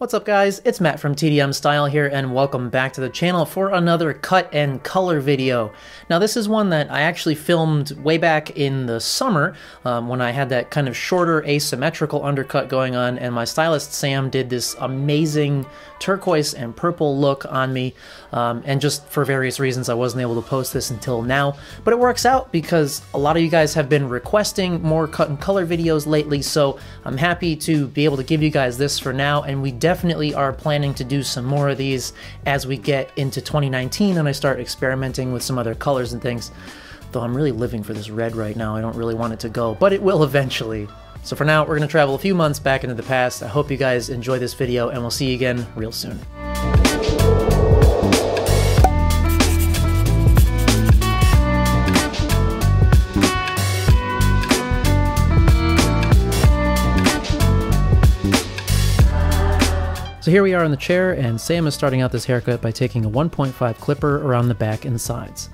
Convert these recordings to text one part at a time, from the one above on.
What's up guys, it's Matt from TDM Style here and welcome back to the channel for another cut and color video. Now this is one that I actually filmed way back in the summer um, when I had that kind of shorter asymmetrical undercut going on and my stylist Sam did this amazing turquoise and purple look on me um, and just for various reasons I wasn't able to post this until now but it works out because a lot of you guys have been requesting more cut and color videos lately so I'm happy to be able to give you guys this for now and we definitely are planning to do some more of these as we get into 2019 and I start experimenting with some other colors and things. Though I'm really living for this red right now, I don't really want it to go, but it will eventually. So for now, we're going to travel a few months back into the past. I hope you guys enjoy this video, and we'll see you again real soon. So here we are in the chair, and Sam is starting out this haircut by taking a 1.5 clipper around the back and sides.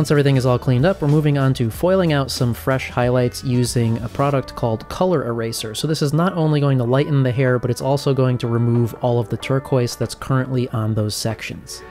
Once everything is all cleaned up, we're moving on to foiling out some fresh highlights using a product called Color Eraser. So this is not only going to lighten the hair, but it's also going to remove all of the turquoise that's currently on those sections.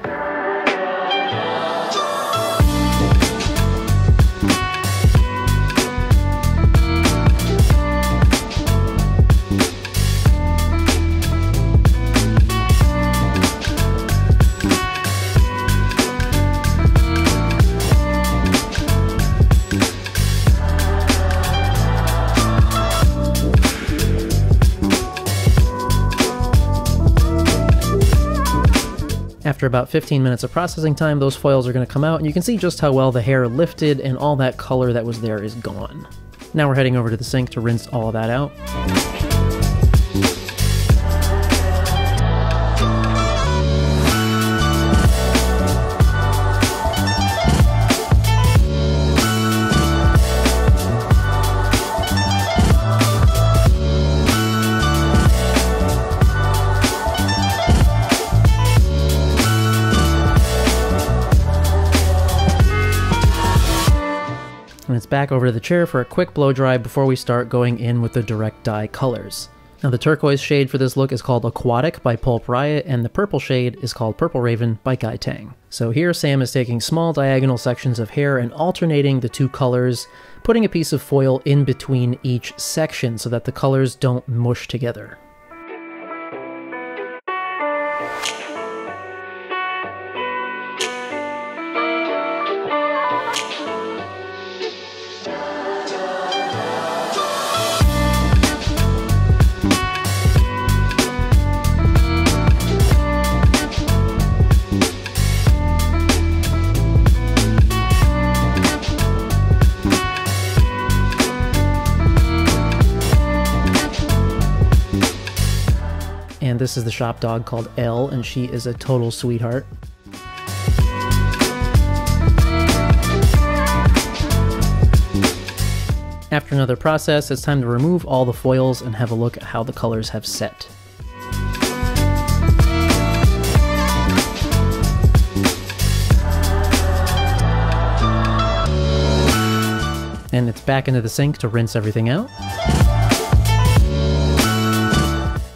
After about 15 minutes of processing time, those foils are going to come out, and you can see just how well the hair lifted and all that color that was there is gone. Now we're heading over to the sink to rinse all that out. Back over to the chair for a quick blow dry before we start going in with the direct dye colors. Now the turquoise shade for this look is called Aquatic by Pulp Riot, and the purple shade is called Purple Raven by Guy Tang. So here Sam is taking small diagonal sections of hair and alternating the two colors, putting a piece of foil in between each section so that the colors don't mush together. This is the shop dog called Elle, and she is a total sweetheart. After another process, it's time to remove all the foils and have a look at how the colors have set. And it's back into the sink to rinse everything out.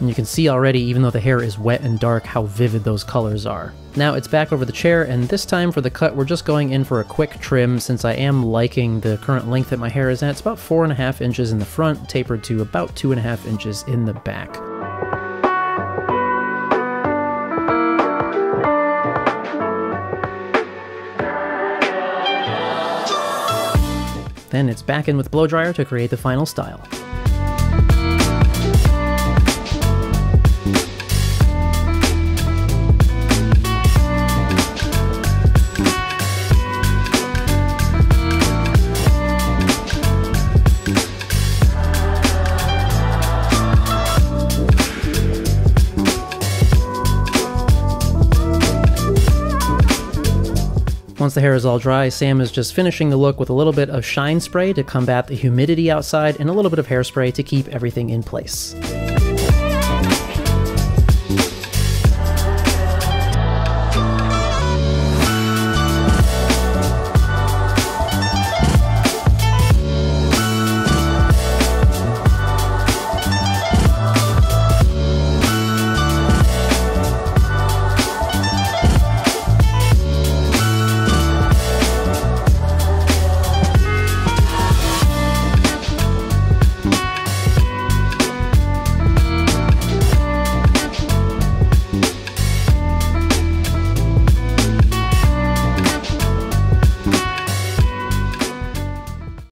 And you can see already, even though the hair is wet and dark, how vivid those colors are. Now it's back over the chair, and this time for the cut, we're just going in for a quick trim since I am liking the current length that my hair is at. It's about four and a half inches in the front, tapered to about two and a half inches in the back. Then it's back in with blow dryer to create the final style. Once the hair is all dry, Sam is just finishing the look with a little bit of shine spray to combat the humidity outside and a little bit of hairspray to keep everything in place.